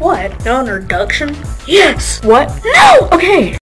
What? No introduction? Yes! What? No! Okay!